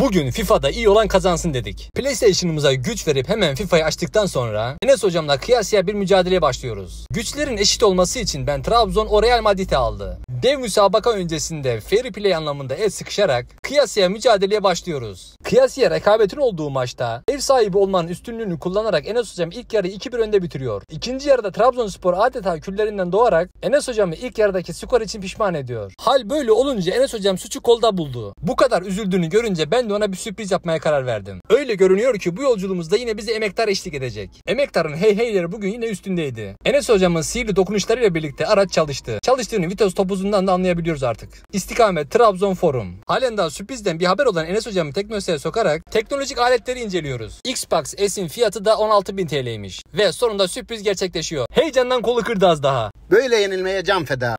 Bugün FIFA'da iyi olan kazansın dedik. PlayStation'ımıza güç verip hemen FIFA'yı açtıktan sonra Enes hocamla kıyasıya bir mücadeleye başlıyoruz. Güçlerin eşit olması için ben Trabzon o Real Madrid'i aldı. Dev müsabaka öncesinde fair play anlamında el sıkışarak kıyasıya mücadeleye başlıyoruz. Kıyasıya rekabetin olduğu maçta ev sahibi olmanın üstünlüğünü kullanarak Enes hocam ilk yarı 2-1 önde bitiriyor. İkinci yarıda Trabzonspor adeta küllerinden doğarak Enes hocamı ilk yarıdaki skor için pişman ediyor. Hal böyle olunca Enes hocam suçu kolda buldu. Bu kadar üzüldüğünü görünce ben de ona bir sürpriz yapmaya karar verdim. Öyle görünüyor ki bu yolculuğumuzda yine bize emektar eşlik edecek. Emektarın hey heyleri bugün yine üstündeydi. Enes hocamın sihirli dokunuşlarıyla birlikte araç çalıştı. Çalıştığını vites topuzundan da anlayabiliyoruz artık. İstikamet Trabzon Forum. Halen daha sürprizden bir haber olan Enes hocamı teknoseye sokarak teknolojik aletleri inceliyoruz. Xbox S'in fiyatı da 16.000 TL'ymiş. Ve sonunda sürpriz gerçekleşiyor. Heyecandan kolu kırdı az daha. Böyle yenilmeye can feda.